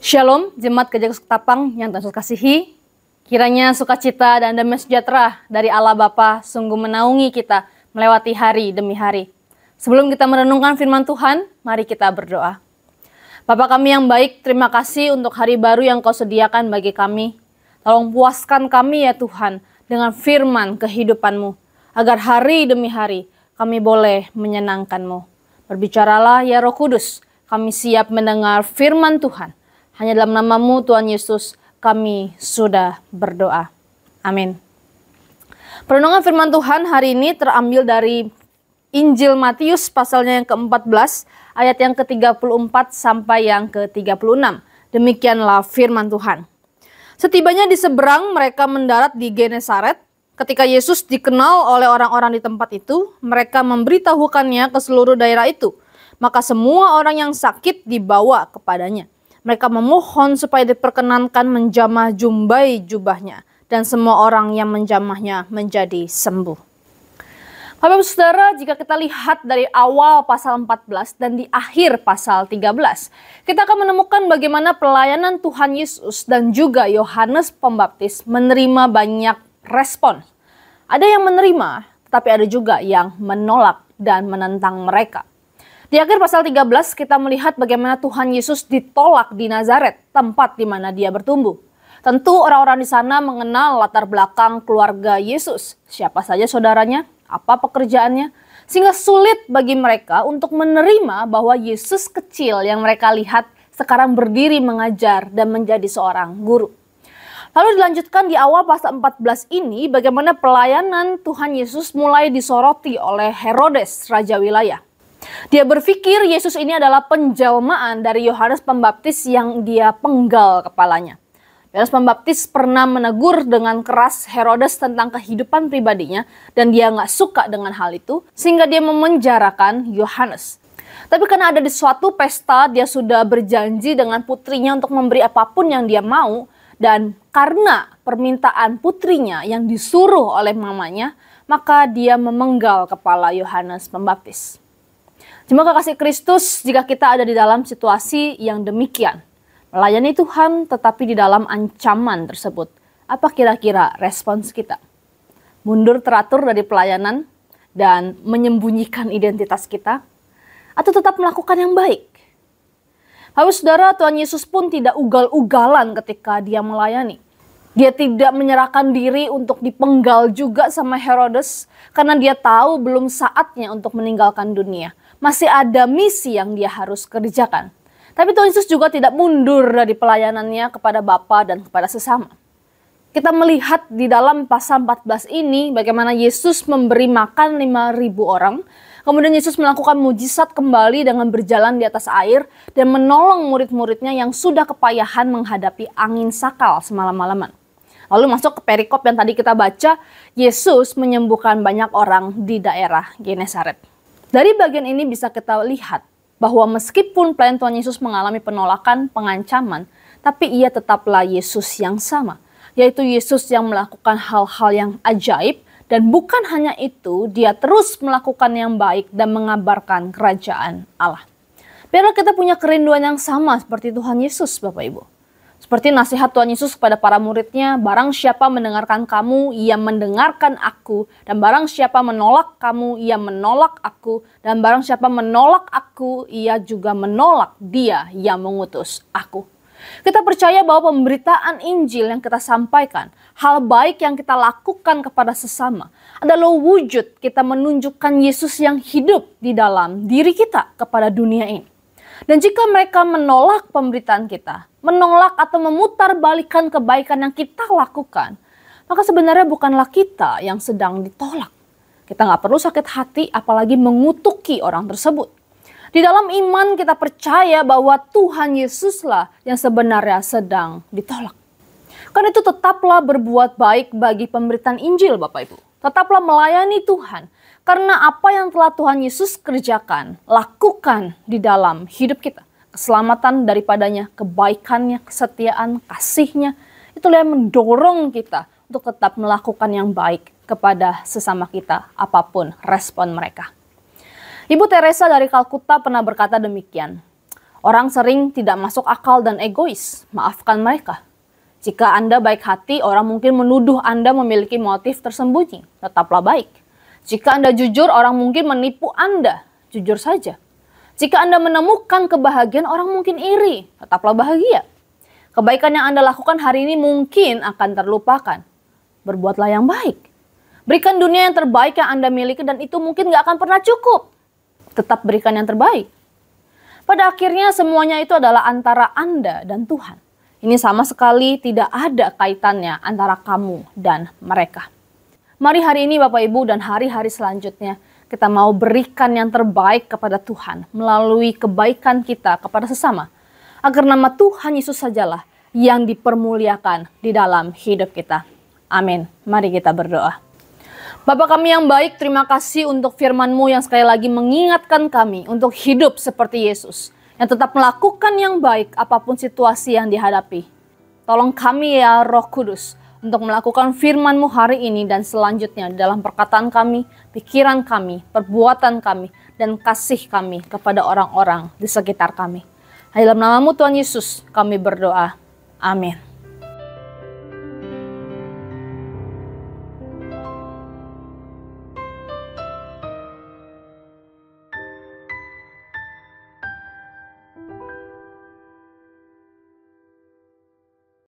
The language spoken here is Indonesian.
Shalom, jemaat Gereja Ketapang yang Tuhan kasihi. Kiranya sukacita dan damai sejahtera dari Allah Bapa sungguh menaungi kita melewati hari demi hari. Sebelum kita merenungkan firman Tuhan, mari kita berdoa. Bapak kami yang baik, terima kasih untuk hari baru yang kau sediakan bagi kami. Tolong puaskan kami ya Tuhan dengan firman kehidupanmu, agar hari demi hari kami boleh menyenangkanmu. Berbicaralah ya Roh Kudus, kami siap mendengar firman Tuhan hanya dalam namamu Tuhan Yesus kami sudah berdoa. Amin. Perenungan firman Tuhan hari ini terambil dari Injil Matius pasalnya yang ke-14 ayat yang ke-34 sampai yang ke-36. Demikianlah firman Tuhan. Setibanya di seberang mereka mendarat di Genesaret. Ketika Yesus dikenal oleh orang-orang di tempat itu, mereka memberitahukannya ke seluruh daerah itu. Maka semua orang yang sakit dibawa kepadanya mereka memohon supaya diperkenankan menjamah jumbai jubahnya dan semua orang yang menjamahnya menjadi sembuh. Bapak Saudara, jika kita lihat dari awal pasal 14 dan di akhir pasal 13, kita akan menemukan bagaimana pelayanan Tuhan Yesus dan juga Yohanes Pembaptis menerima banyak respon. Ada yang menerima, tapi ada juga yang menolak dan menentang mereka. Di akhir pasal 13 kita melihat bagaimana Tuhan Yesus ditolak di Nazaret, tempat di mana dia bertumbuh. Tentu orang-orang di sana mengenal latar belakang keluarga Yesus. Siapa saja saudaranya, apa pekerjaannya, sehingga sulit bagi mereka untuk menerima bahwa Yesus kecil yang mereka lihat sekarang berdiri mengajar dan menjadi seorang guru. Lalu dilanjutkan di awal pasal 14 ini bagaimana pelayanan Tuhan Yesus mulai disoroti oleh Herodes, raja wilayah. Dia berpikir Yesus ini adalah penjelmaan dari Yohanes Pembaptis yang dia penggal kepalanya. Yohanes Pembaptis pernah menegur dengan keras Herodes tentang kehidupan pribadinya dan dia nggak suka dengan hal itu sehingga dia memenjarakan Yohanes. Tapi karena ada di suatu pesta dia sudah berjanji dengan putrinya untuk memberi apa pun yang dia mau dan karena permintaan putrinya yang disuruh oleh mamanya maka dia memenggal kepala Yohanes Pembaptis. Semoga kasih Kristus jika kita ada di dalam situasi yang demikian. Melayani Tuhan tetapi di dalam ancaman tersebut. Apa kira-kira respons kita? Mundur teratur dari pelayanan dan menyembunyikan identitas kita? Atau tetap melakukan yang baik? Bapak saudara, Tuhan Yesus pun tidak ugal-ugalan ketika dia melayani. Dia tidak menyerahkan diri untuk dipenggal juga sama Herodes karena dia tahu belum saatnya untuk meninggalkan dunia masih ada misi yang dia harus kerjakan. Tapi Tuhan Yesus juga tidak mundur dari pelayanannya kepada Bapa dan kepada sesama. Kita melihat di dalam pasal 14 ini bagaimana Yesus memberi makan 5.000 orang. Kemudian Yesus melakukan mujizat kembali dengan berjalan di atas air dan menolong murid-muridnya yang sudah kepayahan menghadapi angin sakal semalam-malaman. Lalu masuk ke perikop yang tadi kita baca, Yesus menyembuhkan banyak orang di daerah Genesaret. Dari bagian ini bisa kita lihat bahwa meskipun pelayan Tuhan Yesus mengalami penolakan, pengancaman, tapi ia tetaplah Yesus yang sama, yaitu Yesus yang melakukan hal-hal yang ajaib dan bukan hanya itu, dia terus melakukan yang baik dan mengabarkan kerajaan Allah. Biarlah kita punya kerinduan yang sama seperti Tuhan Yesus, Bapak Ibu. Seperti nasihat Tuhan Yesus kepada para muridnya, barang siapa mendengarkan kamu, ia mendengarkan aku. Dan barang siapa menolak kamu, ia menolak aku. Dan barang siapa menolak aku, ia juga menolak dia yang mengutus aku. Kita percaya bahwa pemberitaan Injil yang kita sampaikan, hal baik yang kita lakukan kepada sesama, adalah wujud kita menunjukkan Yesus yang hidup di dalam diri kita kepada dunia ini. Dan jika mereka menolak pemberitaan kita, menolak atau memutar balikan kebaikan yang kita lakukan, maka sebenarnya bukanlah kita yang sedang ditolak. Kita nggak perlu sakit hati apalagi mengutuki orang tersebut. Di dalam iman kita percaya bahwa Tuhan Yesuslah yang sebenarnya sedang ditolak. Karena itu tetaplah berbuat baik bagi pemberitaan Injil Bapak Ibu. Tetaplah melayani Tuhan karena apa yang telah Tuhan Yesus kerjakan, lakukan di dalam hidup kita. Keselamatan daripadanya, kebaikannya, kesetiaan, kasihnya, itulah yang mendorong kita untuk tetap melakukan yang baik kepada sesama kita, apa pun respon mereka. Ibu Teresa dari Kalkuta pernah berkata demikian, Orang sering tidak masuk akal dan egois. Maafkan mereka. Jika Anda baik hati, orang mungkin menuduh Anda memiliki motif tersembunyi. Tetaplah baik. Jika Anda jujur, orang mungkin menipu Anda. Jujur saja. Jika Anda menemukan kebahagiaan, orang mungkin iri. Tetaplah bahagia. Kebaikan yang Anda lakukan hari ini mungkin akan terlupakan. Berbuatlah yang baik. Berikan dunia yang terbaik yang Anda miliki dan itu mungkin gak akan pernah cukup. Tetap berikan yang terbaik. Pada akhirnya semuanya itu adalah antara Anda dan Tuhan. Ini sama sekali tidak ada kaitannya antara kamu dan mereka. Mari hari ini Bapak Ibu dan hari-hari selanjutnya kita mau berikan yang terbaik kepada Tuhan melalui kebaikan kita kepada sesama. Agar nama Tuhan Yesus sajalah yang dipermuliakan di dalam hidup kita. Amin. Mari kita berdoa. Bapak kami yang baik, terima kasih untuk firman-Mu yang sekali lagi mengingatkan kami untuk hidup seperti Yesus yang tetap melakukan yang baik apa pun situasi yang dihadapi. Tolong kami ya Roh Kudus untuk melakukan firman-Mu hari ini dan selanjutnya dalam perkataan kami, pikiran kami, perbuatan kami, dan kasih kami kepada orang-orang di sekitar kami. Dalam namamu Tuhan Yesus kami berdoa. Amin.